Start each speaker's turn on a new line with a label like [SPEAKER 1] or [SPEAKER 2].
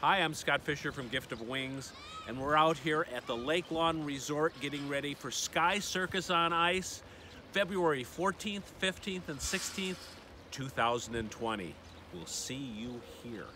[SPEAKER 1] Hi, I'm Scott Fisher from Gift of Wings, and we're out here at the Lake Lawn Resort getting ready for Sky Circus on Ice, February 14th, 15th, and 16th, 2020. We'll see you here.